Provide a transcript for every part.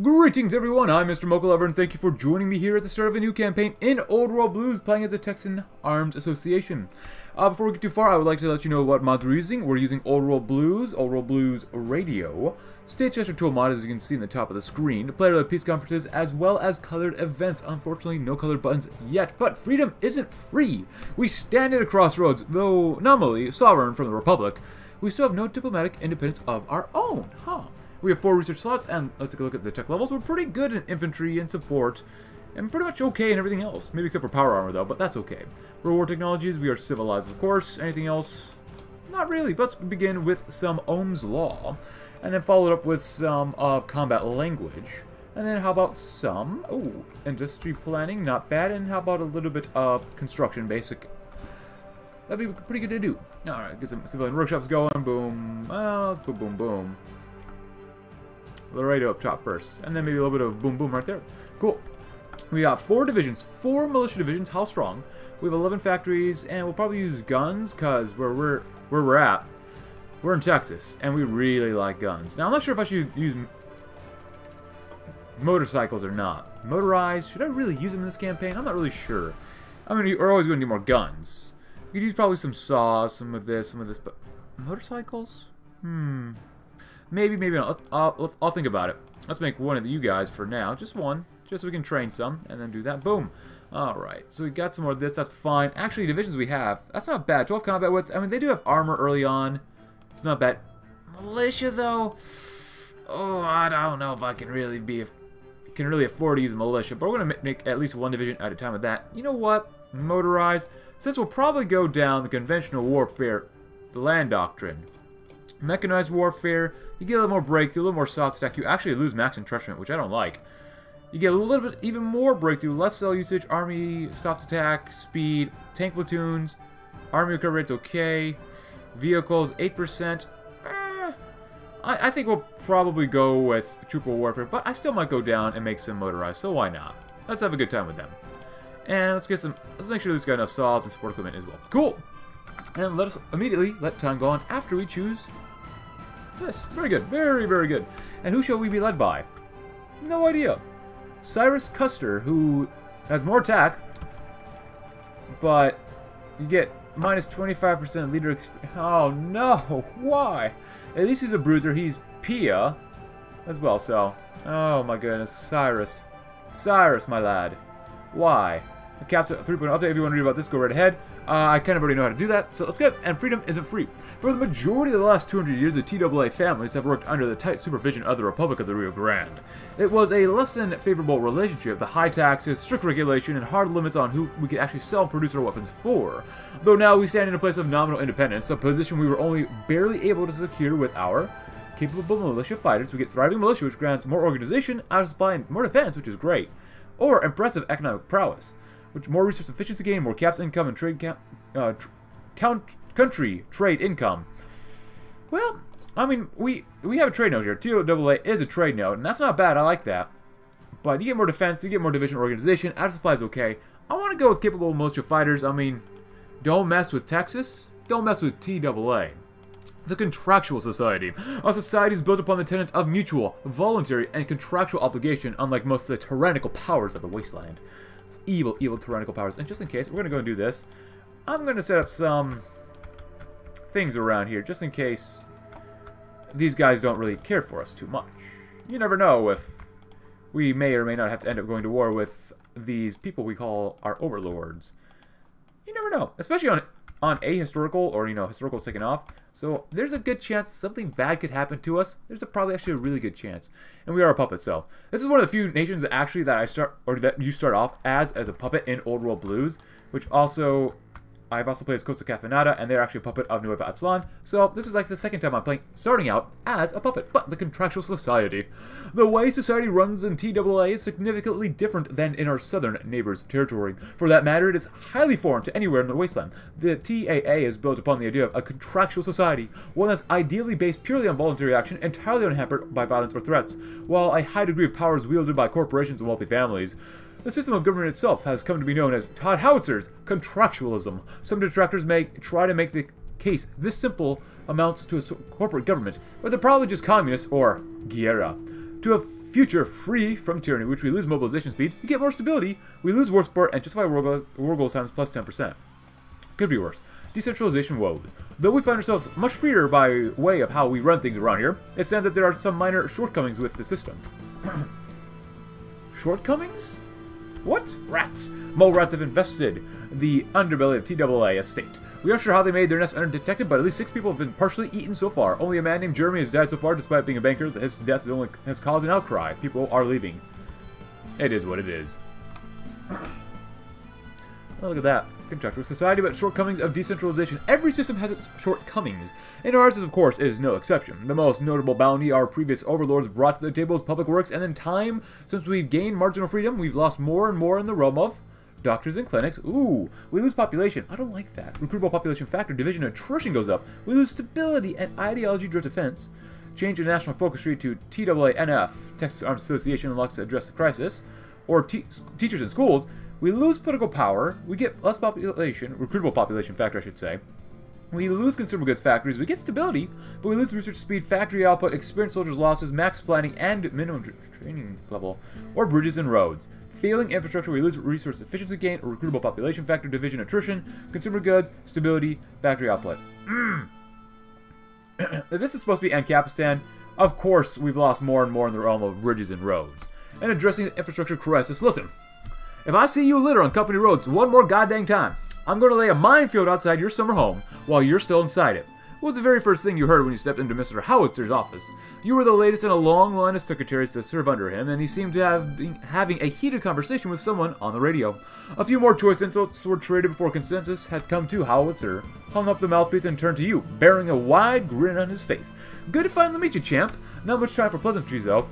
Greetings everyone, I'm Mr. Mochalover and thank you for joining me here at the start of a new campaign in Old World Blues playing as a Texan Armed Association. Uh, before we get too far, I would like to let you know what mods we're using. We're using Old World Blues, Old World Blues Radio, State Transfer Tool mod as you can see in the top of the screen, player peace conferences, as well as colored events. Unfortunately, no colored buttons yet, but freedom isn't free. We stand at a crossroads, though nominally sovereign from the Republic. We still have no diplomatic independence of our own, huh? We have four research slots, and let's take a look at the tech levels. We're pretty good in infantry and support, and pretty much okay in everything else. Maybe except for power armor, though, but that's okay. War technologies, we are civilized, of course. Anything else? Not really. Let's begin with some Ohm's Law, and then follow it up with some of combat language. And then how about some, oh, industry planning, not bad, and how about a little bit of construction basic That'd be pretty good to do. Alright, get some civilian workshops going. Boom. Well, boom, boom, boom. Laredo up top first. And then maybe a little bit of boom boom right there. Cool. We got four divisions, four militia divisions. How strong? We have 11 factories, and we'll probably use guns, because where we're, where we're at, we're in Texas, and we really like guns. Now, I'm not sure if I should use motorcycles or not. Motorized, should I really use them in this campaign? I'm not really sure. I mean, we're always going to need more guns. You could use probably some saws, some of this, some of this, but motorcycles? Hmm. Maybe, maybe not. I'll, I'll, think about it. Let's make one of you guys for now. Just one. Just so we can train some. And then do that. Boom. Alright. So we got some more of this. That's fine. Actually, divisions we have. That's not bad. 12 combat with. I mean, they do have armor early on. It's not bad. Militia, though. Oh, I don't know if I can really be... Can really afford to use militia. But we're going to make at least one division at a time with that. You know what? Motorized. Since we'll probably go down the conventional warfare the land doctrine. Mechanized warfare, you get a little more breakthrough, a little more soft stack. You actually lose max entrenchment, which I don't like. You get a little bit, even more breakthrough, less cell usage, army, soft attack, speed, tank platoons, army recovery rate's okay, vehicles, 8%. Eh, I, I think we'll probably go with trooper warfare, but I still might go down and make some motorized, so why not? Let's have a good time with them. And let's get some, let's make sure this got enough saws and support equipment as well. Cool! And let us immediately let time go on after we choose Yes, very good. Very, very good. And who shall we be led by? No idea. Cyrus Custer, who has more attack, but you get minus 25% leader experience. Oh, no. Why? At least he's a bruiser. He's Pia as well, so... Oh, my goodness. Cyrus. Cyrus, my lad. Why? A Captain 3.0 update. If you want to read about this, go right ahead. Uh, I kind of already know how to do that, so let's go. And freedom isn't free. For the majority of the last 200 years, the TAA families have worked under the tight supervision of the Republic of the Rio Grande. It was a less than favorable relationship, the high taxes, strict regulation, and hard limits on who we could actually sell and produce our weapons for. Though now we stand in a place of nominal independence, a position we were only barely able to secure with our capable militia fighters. We get thriving militia, which grants more organization, out of supply, and more defense, which is great. Or impressive economic prowess which more resource efficiency gain, more caps income, and trade count, uh, tr count country trade income. Well, I mean, we we have a trade node here. TOAA is a trade node, and that's not bad. I like that. But you get more defense, you get more division organization. Out of supply is okay. I want to go with capable militia fighters. I mean, don't mess with Texas. Don't mess with TAA. The Contractual Society. A society is built upon the tenets of mutual, voluntary, and contractual obligation, unlike most of the tyrannical powers of the wasteland evil, evil tyrannical powers. And just in case, we're going to go and do this. I'm going to set up some things around here, just in case these guys don't really care for us too much. You never know if we may or may not have to end up going to war with these people we call our overlords. You never know, especially on on ahistorical or, you know, historical's taken off. So there's a good chance something bad could happen to us. There's a, probably actually a really good chance. And we are a puppet, so. This is one of the few nations actually that I start, or that you start off as, as a puppet in Old World Blues, which also I've also played as Costa Cafanata, and they're actually a puppet of Nueva Aztlan, so this is like the second time I'm playing, starting out as a puppet, but the Contractual Society. The way society runs in TAA is significantly different than in our southern neighbors' territory. For that matter, it is highly foreign to anywhere in the wasteland. The TAA is built upon the idea of a contractual society, one that's ideally based purely on voluntary action, entirely unhampered by violence or threats, while a high degree of power is wielded by corporations and wealthy families. The system of government itself has come to be known as Todd Howitzer's contractualism. Some detractors may try to make the case this simple amounts to a corporate government, but they're probably just communists or guerra. to a future free from tyranny, which we lose mobilization speed, we get more stability, we lose war support, and justify war goals, war goals times plus 10%. Could be worse. Decentralization woes. Though we find ourselves much freer by way of how we run things around here, it stands that there are some minor shortcomings with the system. shortcomings? What? Rats! Mole rats have infested the underbelly of TAA estate. We aren't sure how they made their nest undetected, but at least six people have been partially eaten so far. Only a man named Jeremy has died so far, despite being a banker. His death has only has caused an outcry. People are leaving. It is what it is. Oh, look at that. Contractual society, but shortcomings of decentralization. Every system has its shortcomings, and ours, of course, is no exception. The most notable bounty our previous overlords brought to the table is public works, and in time, since we've gained marginal freedom, we've lost more and more in the realm of doctors and clinics. Ooh, we lose population. I don't like that. Recruitable population factor, division attrition goes up. We lose stability and ideology drift defense. Change the national focus tree to TAANF, Texas Armed Association unlocks to address the crisis. Or teachers in schools. We lose political power. We get less population, recruitable population factor, I should say. We lose consumer goods factories, we get stability, but we lose research speed, factory output, experienced soldiers' losses, max planning, and minimum training level, or bridges and roads. Failing infrastructure, we lose resource efficiency gain, recruitable population factor, division attrition, consumer goods, stability, factory output. Mm. this is supposed to be Ancapistan. Of course, we've lost more and more in the realm of bridges and roads. And addressing the infrastructure crisis, listen. If I see you litter on company roads one more goddamn time, I'm going to lay a minefield outside your summer home while you're still inside it. What was the very first thing you heard when you stepped into Mr. Howitzer's office? You were the latest in a long line of secretaries to serve under him, and he seemed to have been having a heated conversation with someone on the radio. A few more choice insults were traded before consensus had come to Howitzer, hung up the mouthpiece and turned to you, bearing a wide grin on his face. Good to finally meet you, champ. Not much time for pleasantries, though.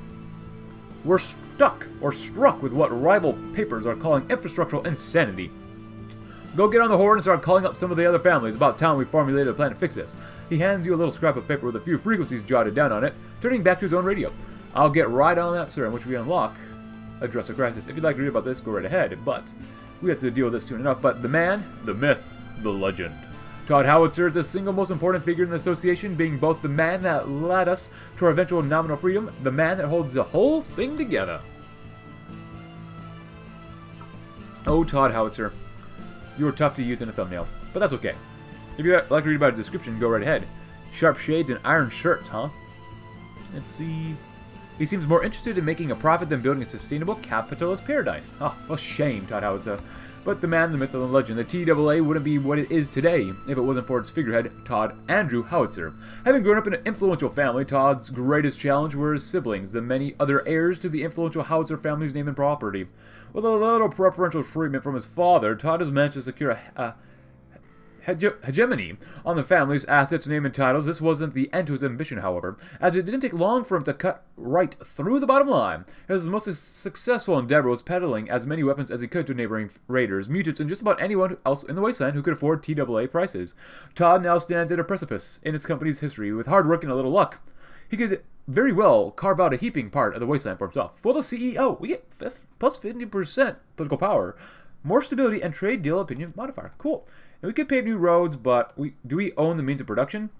We're stuck, or struck, with what rival papers are calling infrastructural insanity. Go get on the horn and start calling up some of the other families. About time we formulated a plan to fix this. He hands you a little scrap of paper with a few frequencies jotted down on it, turning back to his own radio. I'll get right on that, sir, in which we unlock Address a Crisis. If you'd like to read about this, go right ahead, but we have to deal with this soon enough. But the man, the myth, the legend. Todd Howitzer is the single most important figure in the association, being both the man that led us to our eventual nominal freedom, the man that holds the whole thing together. Oh, Todd Howitzer. You were tough to use in a thumbnail, but that's okay. If you'd like to read about his description, go right ahead. Sharp shades and iron shirts, huh? Let's see. He seems more interested in making a profit than building a sustainable capitalist paradise. Oh, for shame, Todd Howitzer. But the man, the myth, and the legend, the TAA wouldn't be what it is today if it wasn't for its figurehead, Todd Andrew Howitzer. Having grown up in an influential family, Todd's greatest challenge were his siblings, the many other heirs to the influential Howitzer family's name and property. With a little preferential treatment from his father, Todd has managed to secure a, a hege hegemony on the family's assets, name, and titles. This wasn't the end to his ambition, however, as it didn't take long for him to cut right through the bottom line. His most successful endeavor was peddling as many weapons as he could to neighboring raiders, mutants, and just about anyone else in the wasteland who could afford TAA prices. Todd now stands at a precipice in his company's history. With hard work and a little luck, he could very well carve out a heaping part of the wasteland for himself. For the CEO, we get plus 50% political power, more stability, and trade deal opinion modifier. Cool. And we could pave new roads, but we do we own the means of production?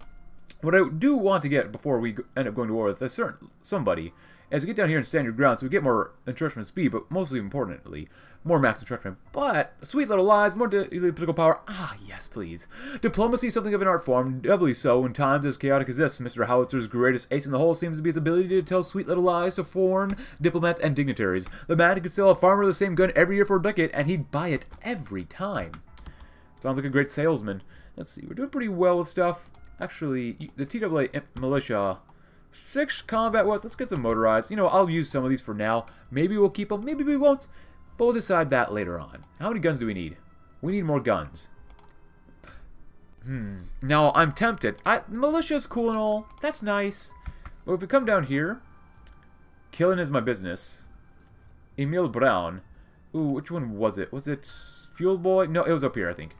What I do want to get before we end up going to war with a certain somebody is get down here and stand your ground so we get more entrenchment speed, but mostly importantly, more max entrenchment. But sweet little lies, more political power. Ah, yes, please. Diplomacy is something of an art form, doubly so in times as chaotic as this. Mr. Howitzer's greatest ace in the hole seems to be his ability to tell sweet little lies to foreign diplomats and dignitaries. The man could sell a farmer the same gun every year for a decade, and he'd buy it every time. Sounds like a great salesman. Let's see, we're doing pretty well with stuff. Actually, the TAA militia, six combat with. Let's get some motorized. You know, I'll use some of these for now. Maybe we'll keep them, maybe we won't. But we'll decide that later on. How many guns do we need? We need more guns. Hmm. Now, I'm tempted. I, militia's cool and all. That's nice. But if we come down here, killing is my business. Emil Brown. Ooh, which one was it? Was it Fuel Boy? No, it was up here, I think.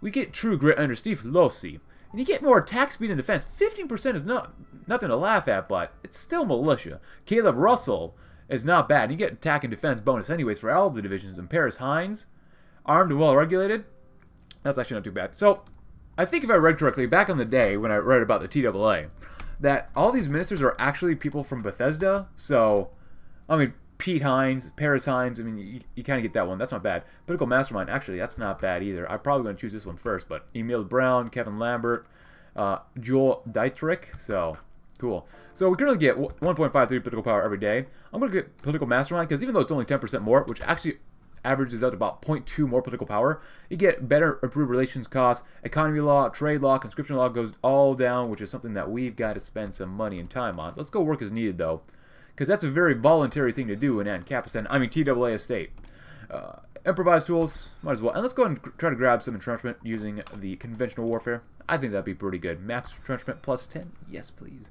We get true grit under Steve Losey. And you get more attack speed and defense. 15% is not nothing to laugh at, but it's still militia. Caleb Russell is not bad. You get attack and defense bonus anyways for all of the divisions. And Paris Hines, armed and well regulated. That's actually not too bad. So, I think if I read correctly, back in the day when I read about the TAA, that all these ministers are actually people from Bethesda. So, I mean, Pete Hines, Paris Hines. I mean, you, you kind of get that one. That's not bad. Political Mastermind, actually, that's not bad either. I'm probably going to choose this one first. But Emil Brown, Kevin Lambert, uh, Joel Dietrich. So, cool. So we currently get 1.53 political power every day. I'm going to get Political Mastermind because even though it's only 10% more, which actually averages out to about 0.2 more political power, you get better improved relations costs, economy law, trade law, conscription law goes all down, which is something that we've got to spend some money and time on. Let's go work as needed, though because that's a very voluntary thing to do in Ancapistan. I mean, TWA Estate. Uh, improvised tools, might as well. And let's go and try to grab some entrenchment using the conventional warfare. I think that'd be pretty good. Max entrenchment plus 10. Yes, please.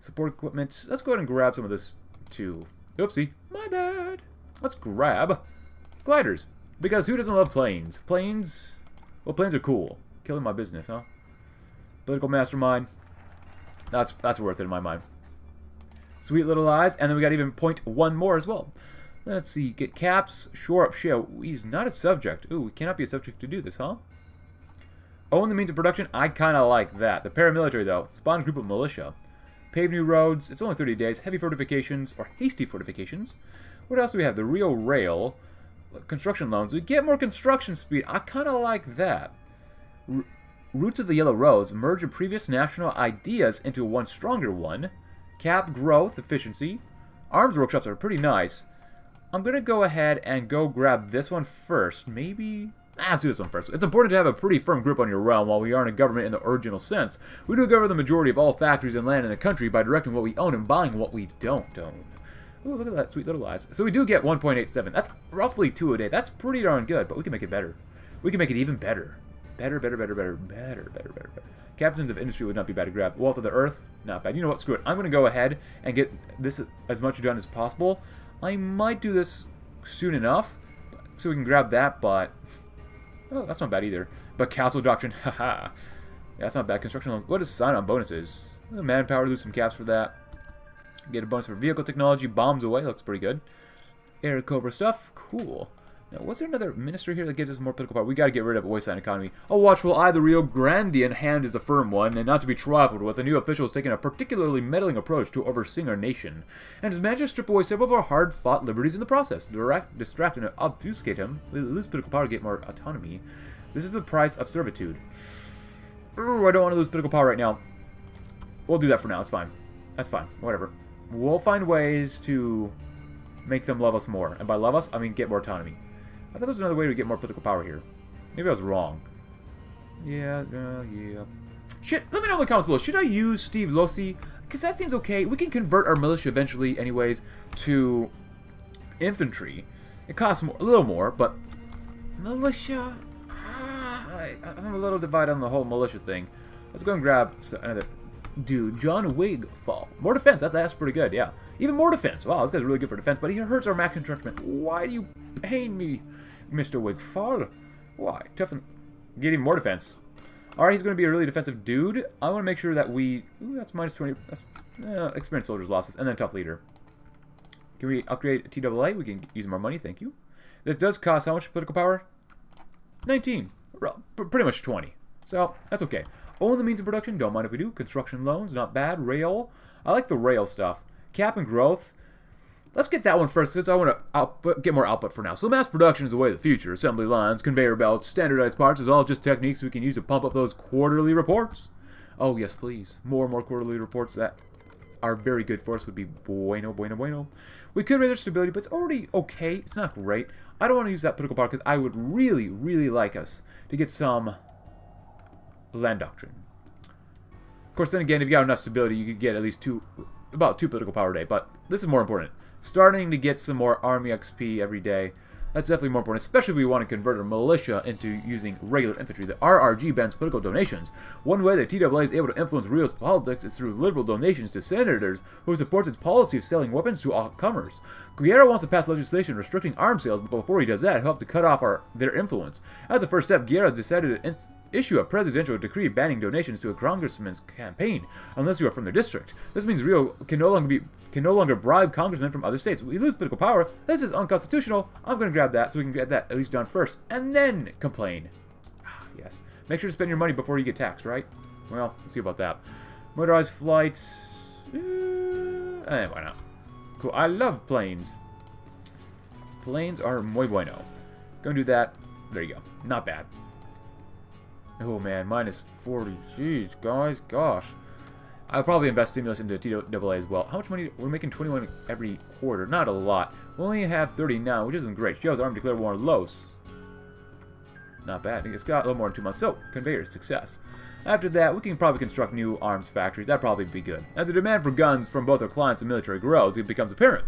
Support equipment. Let's go ahead and grab some of this, too. Oopsie. My bad. Let's grab gliders. Because who doesn't love planes? Planes... Well, planes are cool. Killing my business, huh? Political mastermind. That's that's worth it in my mind. Sweet little lies. And then we got even point one more as well. Let's see. Get caps. Shore up shale. He's not a subject. Ooh, we cannot be a subject to do this, huh? Own the means of production. I kind of like that. The paramilitary, though. Spawn group of militia. Pave new roads. It's only 30 days. Heavy fortifications or hasty fortifications. What else do we have? The Rio Rail. Construction loans. We get more construction speed. I kind of like that. R Roots of the Yellow Rose. Merge a previous national ideas into one stronger one. Cap, growth, efficiency. Arms workshops are pretty nice. I'm going to go ahead and go grab this one first. Maybe... Let's do this one first. It's important to have a pretty firm grip on your realm while we aren't a government in the original sense. We do govern the majority of all factories and land in the country by directing what we own and buying what we don't own. Ooh, look at that sweet little lies. So we do get 1.87. That's roughly two a day. That's pretty darn good, but we can make it better. We can make it even better. Better, better, better, better, better, better, better, better. Captains of Industry would not be bad to grab. Wealth of the Earth, not bad. You know what? Screw it. I'm going to go ahead and get this as much done as possible. I might do this soon enough so we can grab that, but... Oh, that's not bad either. But Castle Doctrine, haha. that's not bad. Construction loan. What is sign-on bonuses? Manpower, lose some caps for that. Get a bonus for vehicle technology. Bombs away, looks pretty good. Air Cobra stuff, cool. Now, was there another minister here that gives us more political power? We gotta get rid of Wasteland Economy. Oh, a watchful eye, the Rio Grandian hand is a firm one, and not to be trifled with. The new official has taken a particularly meddling approach to overseeing our nation, and has managed to strip away several of our hard-fought liberties in the process. Direct, distract, and obfuscate him. We lose political power to get more autonomy. This is the price of servitude. Ooh, I don't want to lose political power right now. We'll do that for now. It's fine. That's fine. Whatever. We'll find ways to make them love us more. And by love us, I mean get more autonomy. I thought there was another way to get more political power here. Maybe I was wrong. Yeah, uh, yeah. Shit, let me know in the comments below. Should I use Steve Lossi? Because that seems okay. We can convert our militia eventually, anyways, to infantry. It costs more, a little more, but militia... Ah, I, am a little divided on the whole militia thing. Let's go and grab another... Dude, John Wigfall. More defense. That's, that's pretty good, yeah. Even more defense. Wow, this guy's really good for defense, but he hurts our max entrenchment. Why do you pain me, Mr. Wigfall? Why? Toughen. Get even more defense. Alright, he's going to be a really defensive dude. I want to make sure that we... Ooh, that's minus 20... That's uh, experienced soldiers losses. And then tough leader. Can we upgrade TAA? We can use more money, thank you. This does cost how much political power? 19. Pretty much 20. So, that's okay. Own the means of production, don't mind if we do. Construction loans, not bad. Rail, I like the rail stuff. Cap and growth, let's get that one first since I want to get more output for now. So mass production is the way of the future. Assembly lines, conveyor belts, standardized parts is all just techniques we can use to pump up those quarterly reports. Oh, yes, please. More and more quarterly reports that are very good for us would be bueno, bueno, bueno. We could raise our stability, but it's already okay. It's not great. I don't want to use that political power because I would really, really like us to get some land doctrine. Of course, then again, if you got enough stability, you could get at least two, about two political power a day. But this is more important. Starting to get some more army XP every day. That's definitely more important, especially if we want to convert our militia into using regular infantry. The RRG bans political donations. One way that TWA is able to influence Rio's politics is through liberal donations to senators who supports its policy of selling weapons to all comers. Guerrero wants to pass legislation restricting arms sales, but before he does that, he'll have to cut off our, their influence. As a first step, Guerrero has decided to issue a presidential decree banning donations to a congressman's campaign unless you are from their district. This means Rio can no longer be can no longer bribe congressmen from other states. We lose political power. This is unconstitutional. I'm going to grab that so we can get that at least done first and then complain. Ah, yes. Make sure to spend your money before you get taxed, right? Well, let's see about that. Motorized flights. Uh, eh, why not? Cool. I love planes. Planes are muy bueno. Go do that. There you go. Not bad. Oh man, minus 40. Jeez, guys, gosh. I'll probably invest stimulus into TAA as well. How much money? We're making 21 every quarter. Not a lot. We only have 30 now, which isn't great. Shows arm declared war on Los. Not bad. It's got a little more than two months. So, conveyor success. After that, we can probably construct new arms factories. That'd probably be good. As the demand for guns from both our clients and military grows, it becomes apparent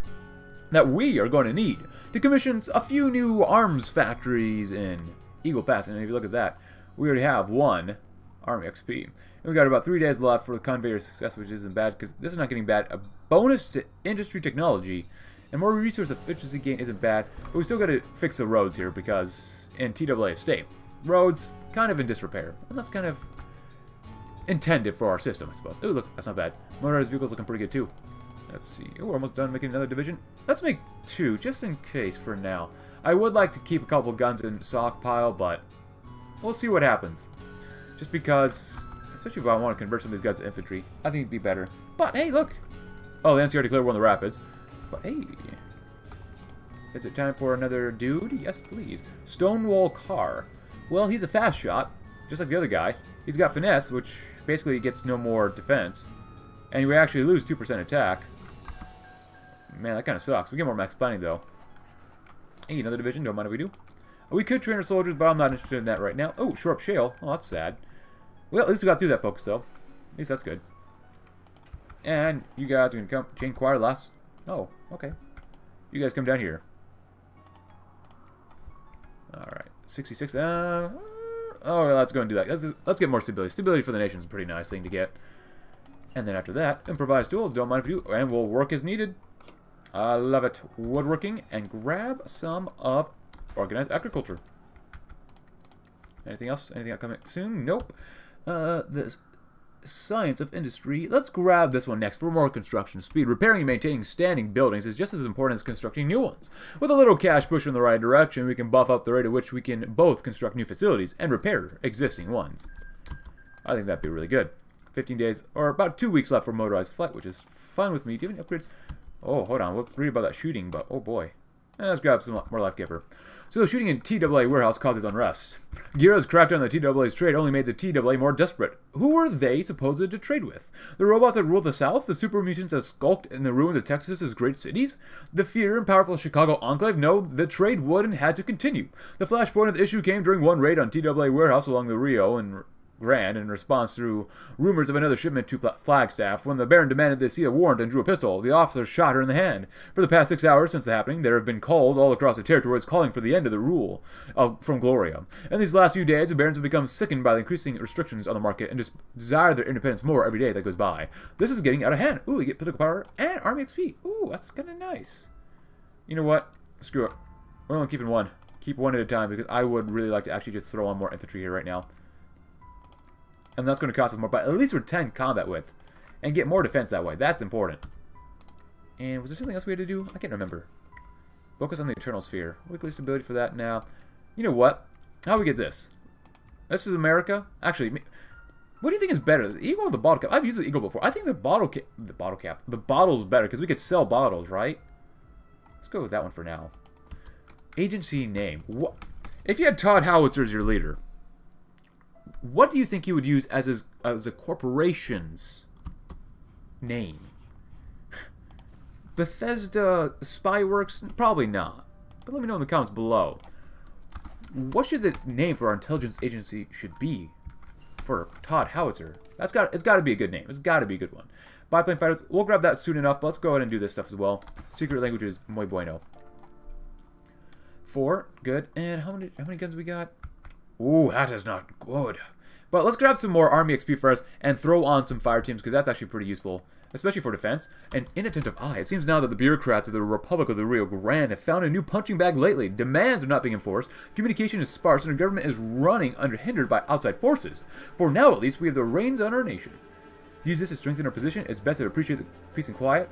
that we are going to need to commission a few new arms factories in Eagle Pass. And if you look at that, we already have one Army XP. And we got about three days left for the conveyor success, which isn't bad because this is not getting bad. A bonus to industry technology and more resource efficiency gain isn't bad, but we still got to fix the roads here because in TWA Estate, roads kind of in disrepair, and that's kind of intended for our system, I suppose. Oh, look, that's not bad. Motorized vehicles looking pretty good too. Let's see. Oh, we're almost done making another division. Let's make two, just in case for now. I would like to keep a couple guns in stockpile, but we'll see what happens. Just because, especially if I want to convert some of these guys to infantry, I think it'd be better. But, hey, look! Oh, the NCR declared war on the Rapids. But, hey... Is it time for another dude? Yes, please. Stonewall Carr. Well, he's a fast shot, just like the other guy. He's got finesse, which basically gets no more defense. And we actually lose 2% attack. Man, that kind of sucks. We get more max planning, though. Hey, another division. Don't mind if we do. We could train our soldiers, but I'm not interested in that right now. Oh, shore up shale. Oh, that's sad. Well, at least we got through that, folks, though. At least that's good. And you guys are going to come... Chain choir last. Oh, okay. You guys come down here. Alright. 66. Uh, oh, let's go and do that. Let's, let's get more stability. Stability for the nation is a pretty nice thing to get. And then after that, improvised tools. Don't mind if you do. And we'll work as needed. I love it. Woodworking. And grab some of organized agriculture. Anything else? Anything coming soon? Nope. Uh, this science of industry. Let's grab this one next for more construction speed. Repairing and maintaining standing buildings is just as important as constructing new ones. With a little cash push in the right direction, we can buff up the rate at which we can both construct new facilities and repair existing ones. I think that'd be really good. 15 days, or about two weeks left for motorized flight, which is fine with me. Do you have any upgrades? Oh, hold on. We'll read about that shooting, but oh boy. Let's grab some more life giver. So shooting in TAA warehouse causes unrest. Gira's crackdown on the TAA's trade only made the TAA more desperate. Who were they supposed to trade with? The robots that ruled the South? The super mutants that skulked in the ruins of Texas's great cities? The fear and powerful Chicago enclave? No, the trade would and had to continue. The flashpoint of the issue came during one raid on TAA warehouse along the Rio and Grand in response through rumors of another shipment to Flagstaff. When the Baron demanded they see a warrant and drew a pistol, the officer shot her in the hand. For the past six hours since the happening, there have been calls all across the territories calling for the end of the rule of, from Gloria. In these last few days, the Barons have become sickened by the increasing restrictions on the market and just desire their independence more every day that goes by. This is getting out of hand. Ooh, we get political power and army XP. Ooh, that's kind of nice. You know what? Screw it. We're only keeping one. Keep one at a time because I would really like to actually just throw on more infantry here right now. And that's going to cost us more, but at least we're 10 combat width. And get more defense that way. That's important. And was there something else we had to do? I can't remember. Focus on the Eternal Sphere. Weekly stability for that now. You know what? How do we get this? This is America. Actually, what do you think is better, the Eagle or the bottle cap? I've used the Eagle before. I think the bottle cap, the bottle cap, the bottle's better because we could sell bottles, right? Let's go with that one for now. Agency name. What? If you had Todd Howitzer as your leader, what do you think you would use as a, as a corporation's name? Bethesda Spyworks? Probably not. But let me know in the comments below. What should the name for our intelligence agency should be for Todd Howitzer? That's got it's got to be a good name. It's got to be a good one. Biplane fighters. We'll grab that soon enough. Let's go ahead and do this stuff as well. Secret languages, muy bueno. Four, good. And how many how many guns we got? Ooh, that is not good. But let's grab some more Army XP first and throw on some fire teams because that's actually pretty useful, especially for defense. An inattentive eye. It seems now that the bureaucrats of the Republic of the Rio Grande have found a new punching bag lately. Demands are not being enforced, communication is sparse, and our government is running unhindered by outside forces. For now, at least, we have the reins on our nation. Use this to strengthen our position. It's best to appreciate the peace and quiet.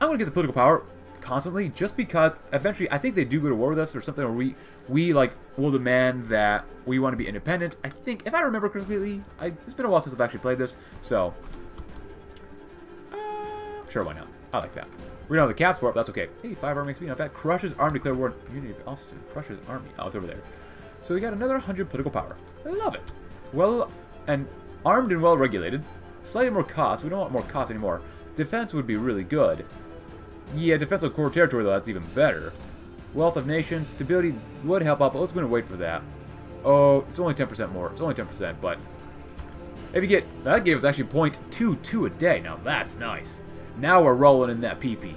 I'm going to get the political power constantly just because eventually I think they do go to war with us or something or we we like will demand that we want to be independent. I think if I remember correctly, I, it's been a while since I've actually played this, so uh, sure why not? I like that. We don't have the caps for it, but that's okay. Hey, 5 army XP, not bad. Crushes army declare war. Unity of Austin. Crushes army. Oh, it's over there. So we got another 100 political power. I love it. Well, and armed and well regulated. Slightly more cost. We don't want more cost anymore. Defense would be really good. Yeah, defensive core territory, though, that's even better. Wealth of nations. Stability would help out, but let's go and wait for that. Oh, it's only 10% more. It's only 10%, but... If you get... That gave us actually 0.22 a day. Now, that's nice. Now we're rolling in that PP.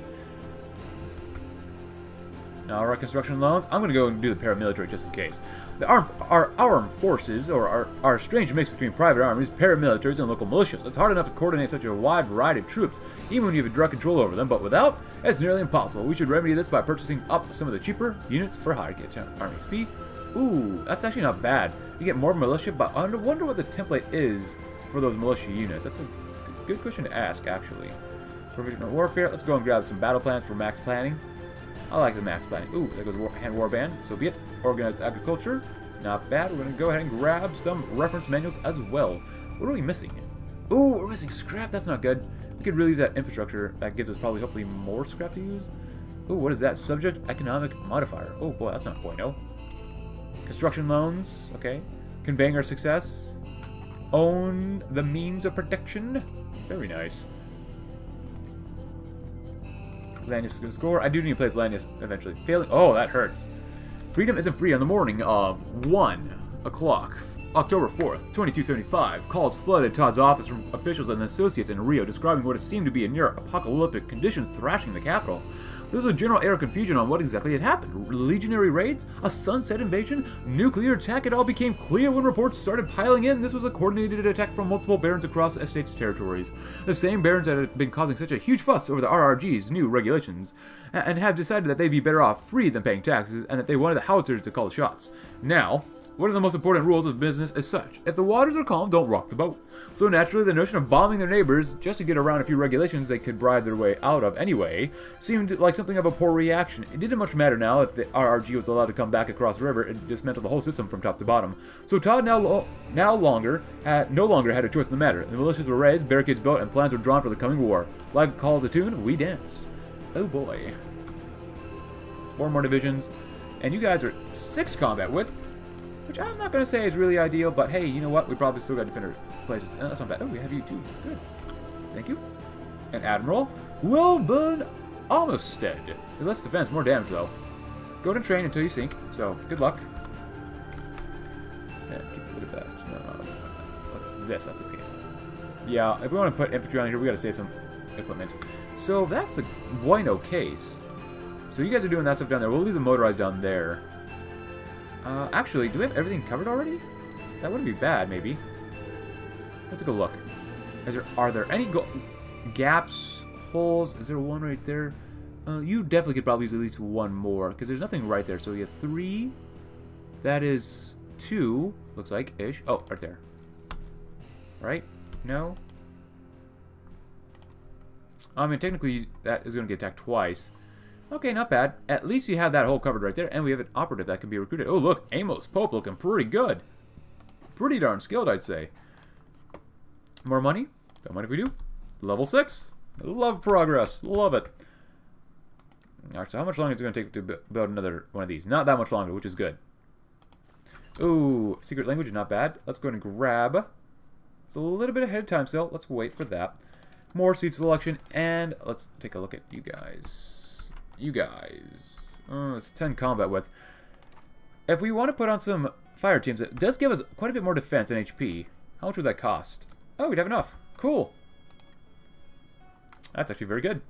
Alright, construction loans. I'm going to go and do the paramilitary just in case. The armed, our armed forces, or our, our strange mix between private armies, paramilitaries, and local militias. It's hard enough to coordinate such a wide variety of troops, even when you have direct control over them, but without, it's nearly impossible. We should remedy this by purchasing up some of the cheaper units for. Get army XP. Ooh, that's actually not bad. You get more militia, but I wonder what the template is for those militia units. That's a good question to ask, actually. Provisional warfare. Let's go and grab some battle plans for max planning. I like the max planning. Ooh, there goes hand war, hand warband. So be it. Organized agriculture. Not bad. We're going to go ahead and grab some reference manuals as well. What are we missing? Ooh, we're missing scrap. That's not good. We could really use that infrastructure. That gives us probably hopefully more scrap to use. Ooh, what is that? Subject economic modifier. Oh boy, that's not a point, no. Construction loans. Okay. Conveying our success. Own the means of protection. Very nice. Lanius is going to score. I do need to place Lanius eventually. Failing. Oh, that hurts. Freedom isn't free on the morning of 1 o'clock. October 4th, 2275, calls flooded Todd's office from officials and associates in Rio describing what seemed to be a near apocalyptic conditions thrashing the capital. There was a general air of confusion on what exactly had happened. Legionary raids? A sunset invasion? Nuclear attack? It all became clear when reports started piling in. This was a coordinated attack from multiple barons across the estate's territories. The same barons that had been causing such a huge fuss over the RRG's new regulations, and have decided that they'd be better off free than paying taxes, and that they wanted the howitzers to call the shots. Now, one of the most important rules of business is such. If the waters are calm, don't rock the boat. So naturally, the notion of bombing their neighbors just to get around a few regulations they could bribe their way out of anyway seemed like something of a poor reaction. It didn't much matter now if the RRG was allowed to come back across the river and dismantle the whole system from top to bottom. So Todd now lo now longer had no longer had a choice in the matter. The militias were raised, barricades built, and plans were drawn for the coming war. Live calls a tune, we dance. Oh boy. Four more divisions. And you guys are six combat width. Which I'm not going to say is really ideal, but hey, you know what? We probably still got defender places. And that's not bad. Oh, we have you too. Good. Thank you. And Admiral Wilburn Armistead. Less defense, more damage though. Go to train until you sink, so good luck. Yeah, keep rid of that. No, no, no, This, that's okay. Yeah, if we want to put infantry on here, we got to save some equipment. So that's a bueno case. So you guys are doing that stuff down there. We'll leave the motorized down there. Uh, actually, do we have everything covered already? That wouldn't be bad, maybe. Let's take a look. Is there, are there any gaps, holes? Is there one right there? Uh, you definitely could probably use at least one more, because there's nothing right there. So we have three. That is two, looks like, ish. Oh, right there. Right? No? I mean, technically, that is going to get attacked twice. Okay, not bad. At least you have that hole covered right there, and we have an operative that can be recruited. Oh, look, Amos Pope looking pretty good. Pretty darn skilled, I'd say. More money? Don't mind if we do. Level 6. Love progress. Love it. Alright, so how much longer is it going to take to build another one of these? Not that much longer, which is good. Ooh, secret language, not bad. Let's go and grab... It's a little bit ahead of time still. Let's wait for that. More seat selection, and let's take a look at you guys you guys. Oh, it's 10 combat width. If we want to put on some fire teams, it does give us quite a bit more defense and HP. How much would that cost? Oh, we'd have enough. Cool. That's actually very good.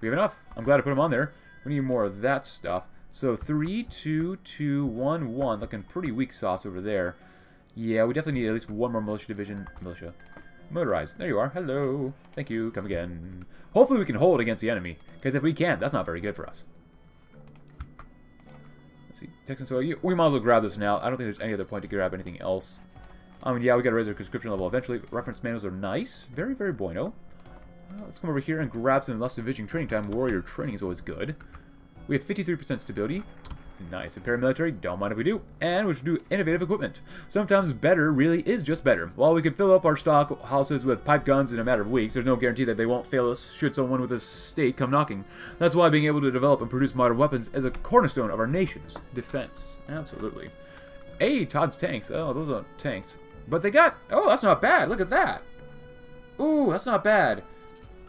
We have enough. I'm glad I put them on there. We need more of that stuff. So 3, 2, 2, 1, 1. Looking pretty weak sauce over there. Yeah, we definitely need at least one more militia division. Militia. Motorized. There you are. Hello. Thank you. Come again. Hopefully we can hold against the enemy. Because if we can't, that's not very good for us. Let's see. Texan soil. We might as well grab this now. I don't think there's any other point to grab anything else. I mean, yeah, we gotta raise our conscription level eventually. Reference manuals are nice. Very, very bueno. Well, let's come over here and grab some less division training time. Warrior training is always good. We have 53% stability. Nice. And paramilitary, don't mind if we do. And we should do innovative equipment. Sometimes better really is just better. While we could fill up our stock houses with pipe guns in a matter of weeks, there's no guarantee that they won't fail us should someone with a state come knocking. That's why being able to develop and produce modern weapons is a cornerstone of our nation's defense. Absolutely. Hey, Todd's tanks. Oh, those aren't tanks. But they got... Oh, that's not bad. Look at that. Ooh, that's not bad.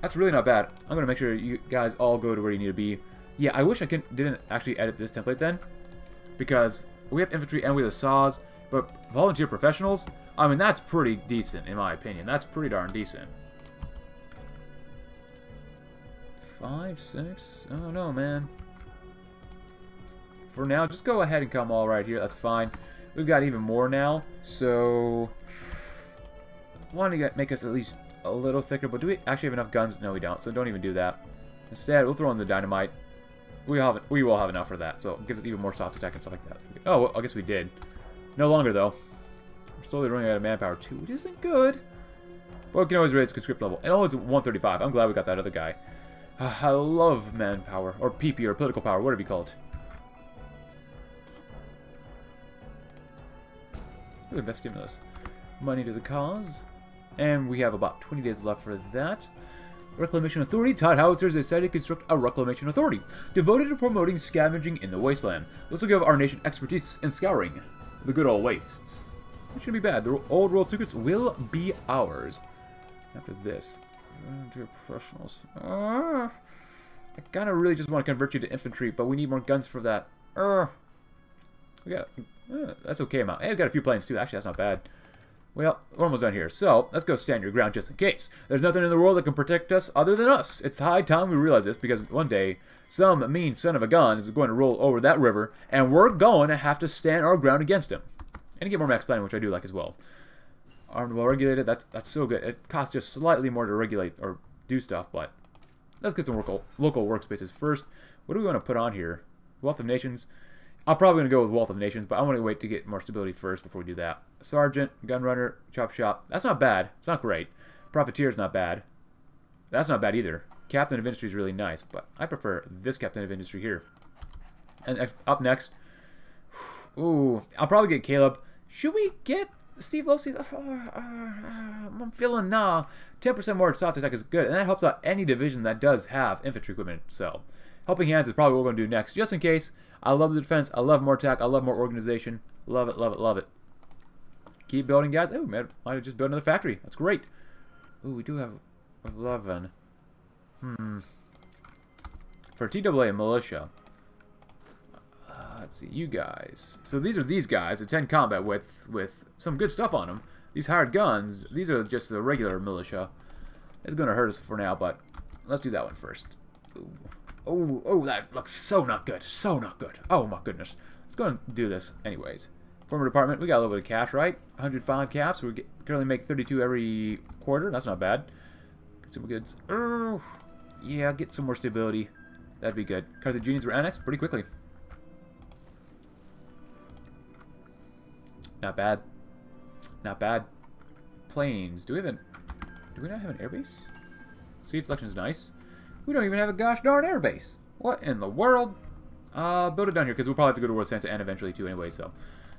That's really not bad. I'm going to make sure you guys all go to where you need to be. Yeah, I wish I didn't actually edit this template then. Because we have infantry and we have the saws. But volunteer professionals, I mean, that's pretty decent, in my opinion. That's pretty darn decent. Five, six? Oh, no, man. For now, just go ahead and come all right here. That's fine. We've got even more now. So, want to get, make us at least a little thicker. But do we actually have enough guns? No, we don't. So don't even do that. Instead, we'll throw in the dynamite. We have we will have enough for that, so it gives us even more soft attack and stuff like that. Oh, well, I guess we did. No longer though. We're slowly running out of manpower too, which isn't good. But we can always raise conscript level. And always 135. I'm glad we got that other guy. Uh, I love manpower, or PP, or political power, whatever you call it. Invest stimulus. Money to the cause. And we have about 20 days left for that. Reclamation Authority, Todd Howitzer has decided to construct a Reclamation Authority, devoted to promoting scavenging in the wasteland. This will give our nation expertise in scouring the good old wastes. It shouldn't be bad. The old world secrets will be ours. After this. Dear professionals. Uh, I kind of really just want to convert you to infantry, but we need more guns for that. Uh, we got... Uh, that's okay amount. Hey, we got a few planes too. Actually, that's not bad. Well, we're almost done here. So, let's go stand your ground just in case. There's nothing in the world that can protect us other than us. It's high time we realize this because one day, some mean son of a gun is going to roll over that river, and we're going to have to stand our ground against him. And get more max planning, which I do like as well. Armed, well regulated, that's that's so good. It costs just slightly more to regulate or do stuff, but let's get some local, local workspaces first. What do we want to put on here? Wealth of Nations. I'm probably going to go with Wealth of Nations, but I want to wait to get more stability first before we do that. Sergeant, Gunrunner, Chop Shop. That's not bad. It's not great. Profiteer is not bad. That's not bad either. Captain of Industry is really nice, but I prefer this Captain of Industry here. And up next, ooh, I'll probably get Caleb. Should we get Steve Losey? Uh, uh, uh, I'm feeling nah. 10% more soft attack is good, and that helps out any division that does have infantry equipment. So, Helping Hands is probably what we're going to do next, just in case. I love the defense. I love more attack. I love more organization. Love it, love it, love it. Keep building, guys. Oh, man, might have just built another factory. That's great. Ooh, we do have 11. Hmm. For TWA Militia. Uh, let's see, you guys. So these are these guys, a 10 combat with, with some good stuff on them. These hired guns, these are just the regular militia. It's going to hurt us for now, but let's do that one first. Oh, oh, that looks so not good. So not good. Oh, my goodness. Let's go and do this anyways. Former department, we got a little bit of cash, right? 105 caps. We currently make 32 every quarter. That's not bad. Consumer goods. Oh, yeah, get some more stability. That'd be good. Carthaginians were annexed pretty quickly. Not bad. Not bad. Planes. Do we have. Do we not have an airbase? Seed selection is nice. We don't even have a gosh darn airbase. What in the world? Uh, build it down here, because we'll probably have to go to World Santa and eventually too anyway, so.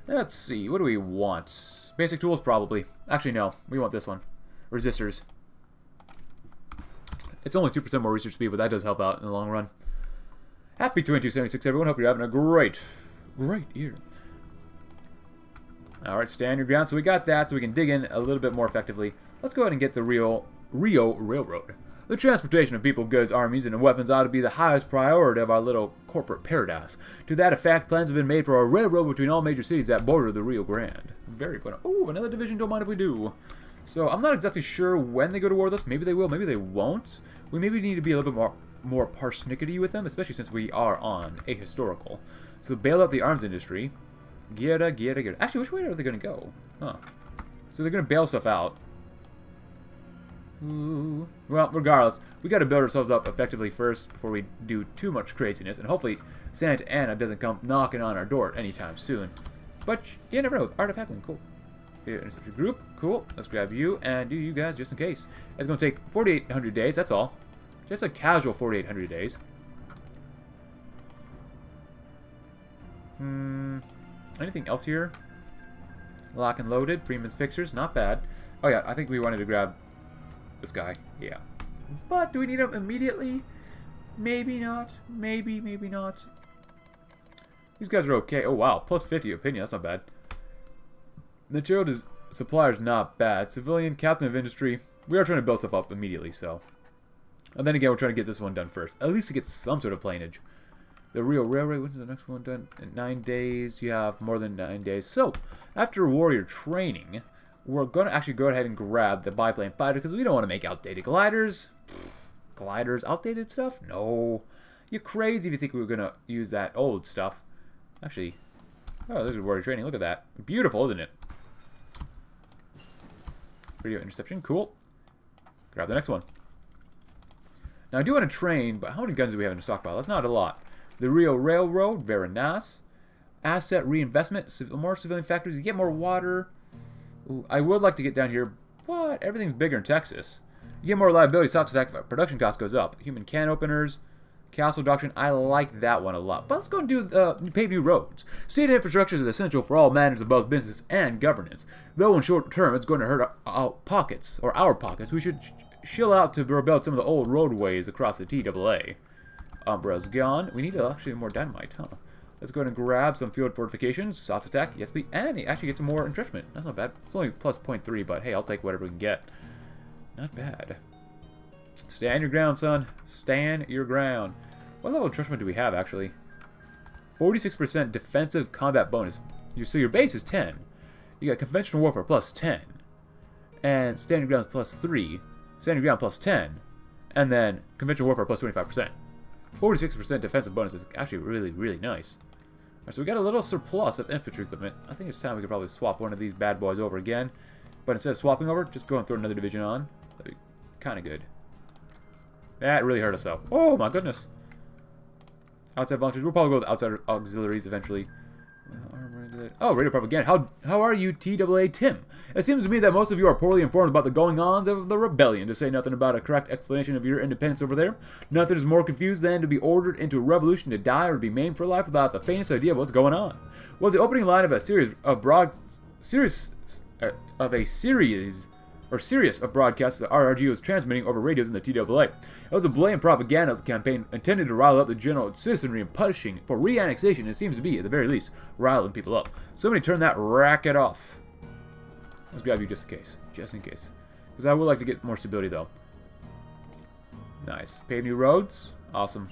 Let's see, what do we want? Basic tools, probably. Actually, no. We want this one. Resistors. It's only 2% more research speed, but that does help out in the long run. Happy 2276, everyone. Hope you're having a great, great year. Alright, stand your ground. So we got that, so we can dig in a little bit more effectively. Let's go ahead and get the Rio, Rio Railroad. The transportation of people, goods, armies, and weapons ought to be the highest priority of our little corporate paradise. To that effect, plans have been made for a railroad between all major cities that border the Rio Grande. Very good. Oh, another division, don't mind if we do. So, I'm not exactly sure when they go to war with us. Maybe they will, maybe they won't. We maybe need to be a little bit more more parsnickety with them, especially since we are on a historical. So, bail out the arms industry. Gira, gira, gira. Actually, which way are they going to go? Huh. So, they're going to bail stuff out. Well, regardless, we got to build ourselves up effectively first before we do too much craziness, and hopefully Santa Anna doesn't come knocking on our door anytime soon. But you never know. Art of Heckling, cool. interceptor group. Cool. Let's grab you and do you guys just in case. It's going to take 4,800 days. That's all. Just a casual 4,800 days. Hmm. Anything else here? Lock and loaded. Freeman's fixtures. Not bad. Oh, yeah. I think we wanted to grab this guy. Yeah. But do we need him immediately? Maybe not. Maybe, maybe not. These guys are okay. Oh, wow. Plus 50 opinion. That's not bad. Material does, suppliers not bad. Civilian, captain of industry. We are trying to build stuff up immediately, so. And then again, we're trying to get this one done first. At least to get some sort of planage. The Rio Railway, when's the next one done? In nine days, you have more than nine days. So, after warrior training, we're going to actually go ahead and grab the biplane fighter because we don't want to make outdated gliders. Pfft, gliders, outdated stuff? No. You're crazy if you think we are going to use that old stuff. Actually, oh, this is warrior training. Look at that. Beautiful, isn't it? Radio interception. Cool. Grab the next one. Now, I do want to train, but how many guns do we have in the stockpile? That's not a lot. The Rio Railroad, very nice. Asset reinvestment, more civilian factories, you get more water. I would like to get down here, but everything's bigger in Texas. You get more reliability, stops attack, but production cost goes up. Human can openers, castle doctrine, I like that one a lot. But let's go and do uh, pave new roads. State infrastructure is essential for all matters of both business and governance. Though in short term it's going to hurt our, our pockets, or our pockets, we should chill out to rebuild some of the old roadways across the TAA. Umbra's gone. We need actually more dynamite, huh? Let's go ahead and grab some field fortifications. Soft attack, yes please. And he actually gets some more entrenchment. That's not bad. It's only plus 0.3, but hey, I'll take whatever we can get. Not bad. Stand your ground, son. Stand your ground. What level of entrenchment do we have, actually? 46% defensive combat bonus. So your base is 10. You got conventional warfare plus 10. And standing ground plus 3. Standing ground plus 10. And then conventional warfare plus 25%. 46% defensive bonus is actually really, really nice. So we got a little surplus of infantry equipment. I think it's time we could probably swap one of these bad boys over again. But instead of swapping over, just go and throw another division on. That'd be kind of good. That really hurt us though. Oh my goodness. Outside volunteers. We'll probably go with outside auxiliaries eventually. Oh, radio propaganda. How how are you, TAA Tim? It seems to me that most of you are poorly informed about the going-ons of the rebellion, to say nothing about a correct explanation of your independence over there. Nothing is more confused than to be ordered into a revolution to die or be maimed for life without the faintest idea of what's going on. Was the opening line of a series of broad series uh, of a series or series of broadcasts that RRG was transmitting over radios in the TAA. It was a blatant propaganda of the campaign intended to rile up the general citizenry and pushing for re-annexation. It seems to be, at the very least, riling people up. Somebody turn that racket off. Let's grab you just in case. Just in case. Because I would like to get more stability, though. Nice. Pave new roads. Awesome.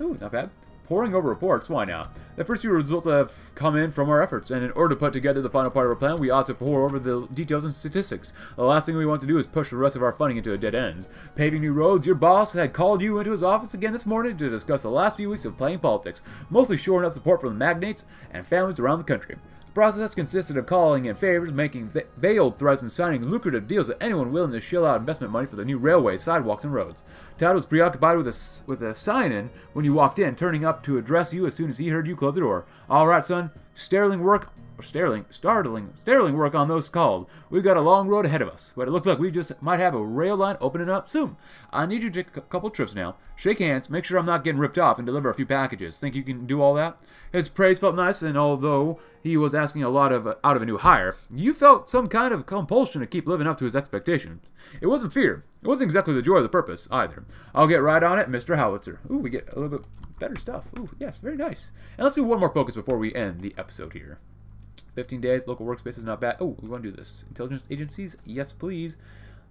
Ooh, not bad poring over reports, why not? The first few results have come in from our efforts, and in order to put together the final part of our plan, we ought to pore over the details and statistics. The last thing we want to do is push the rest of our funding into a dead ends. Paving new roads, your boss had called you into his office again this morning to discuss the last few weeks of playing politics, mostly shoring up support from the magnates and families around the country process consisted of calling in favors, making veiled threats, and signing lucrative deals to anyone willing to shell out investment money for the new railways, sidewalks, and roads. Todd was preoccupied with a, with a sign-in when you walked in, turning up to address you as soon as he heard you close the door. All right, son. Sterling work Sterling, startling, sterling work on those calls. We've got a long road ahead of us, but it looks like we just might have a rail line opening up soon. I need you to take a couple trips now. Shake hands, make sure I'm not getting ripped off, and deliver a few packages. Think you can do all that? His praise felt nice, and although he was asking a lot of uh, out of a new hire, you felt some kind of compulsion to keep living up to his expectations. It wasn't fear. It wasn't exactly the joy of the purpose, either. I'll get right on it, Mr. Howitzer. Ooh, we get a little bit better stuff. Ooh, yes, very nice. And let's do one more focus before we end the episode here. 15 days, local workspace is not bad. Oh, we want to do this. Intelligence agencies? Yes, please.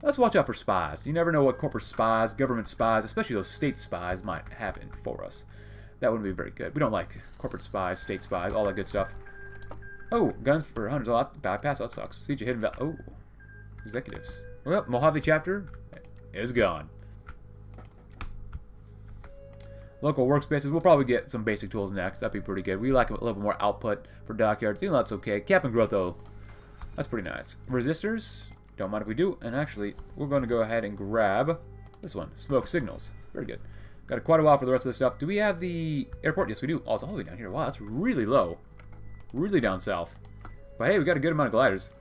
Let's watch out for spies. You never know what corporate spies, government spies, especially those state spies, might have in for us. That wouldn't be very good. We don't like corporate spies, state spies, all that good stuff. Oh, guns for hundreds. Oh, bypass. That sucks. Siege of Hidden Valley. Oh, executives. Well, Mojave chapter is gone. Local workspaces, we'll probably get some basic tools next. That'd be pretty good. We like a little bit more output for dockyards. You know, that's okay. Cap and growth, though, that's pretty nice. Resistors, don't mind if we do. And actually, we're going to go ahead and grab this one, smoke signals. Very good. Got quite a while for the rest of the stuff. Do we have the airport? Yes, we do. Oh, it's all the way down here. Wow, that's really low. Really down south. But hey, we got a good amount of gliders.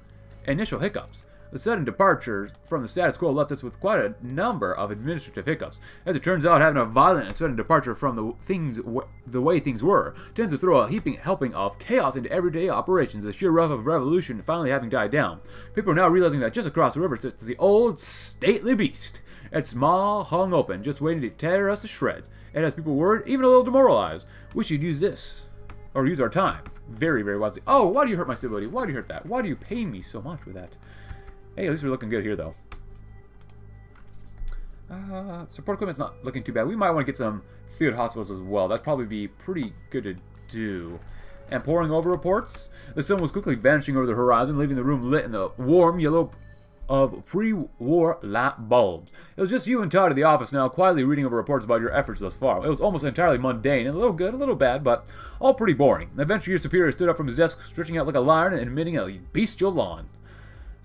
initial hiccups. The sudden departure from the status quo left us with quite a number of administrative hiccups. As it turns out, having a violent and sudden departure from the things the way things were tends to throw a heaping helping of chaos into everyday operations. The sheer rough of revolution finally having died down, people are now realizing that just across the river sits the old stately beast. Its maw hung open, just waiting to tear us to shreds. And as people were even a little demoralized, we should use this or use our time very, very wisely. Oh, why do you hurt my stability? Why do you hurt that? Why do you pain me so much with that? Hey, at least we're looking good here, though. Uh, support equipment's not looking too bad. We might want to get some field hospitals as well. That'd probably be pretty good to do. And pouring over reports, the sun was quickly vanishing over the horizon, leaving the room lit in the warm yellow of pre-war light bulbs. It was just you and Todd at the office now, quietly reading over reports about your efforts thus far. It was almost entirely mundane, a little good, a little bad, but all pretty boring. Eventually, your superior stood up from his desk, stretching out like a lion and emitting a bestial yawn.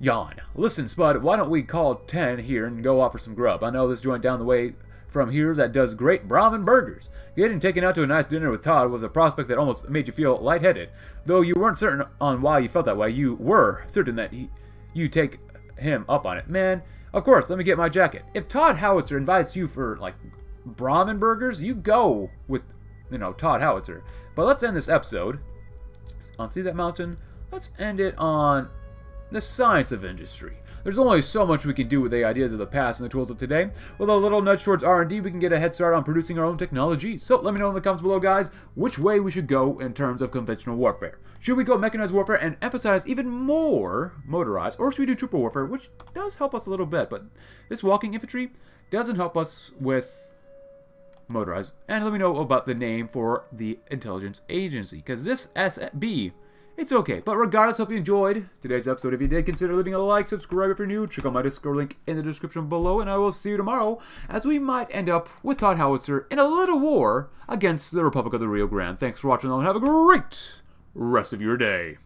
Yawn. Listen, Spud, why don't we call 10 here and go offer some grub? I know this joint down the way from here that does great Brahmin burgers. Getting taken out to a nice dinner with Todd was a prospect that almost made you feel lightheaded. Though you weren't certain on why you felt that way, you were certain that he, you take him up on it. Man, of course, let me get my jacket. If Todd Howitzer invites you for, like, Brahmin burgers, you go with, you know, Todd Howitzer. But let's end this episode on See That Mountain. Let's end it on the science of industry. There's only so much we can do with the ideas of the past and the tools of today. With a little nudge towards R&D, we can get a head start on producing our own technology. So let me know in the comments below, guys, which way we should go in terms of conventional warfare. Should we go mechanized warfare and emphasize even more motorized, or should we do trooper warfare, which does help us a little bit, but this walking infantry doesn't help us with motorized. And let me know about the name for the intelligence agency, because this SB it's okay. But regardless, hope you enjoyed today's episode. If you did, consider leaving a like, subscribe if you're new, check out my Discord link in the description below, and I will see you tomorrow as we might end up with Todd Howitzer in a little war against the Republic of the Rio Grande. Thanks for watching, and have a great rest of your day.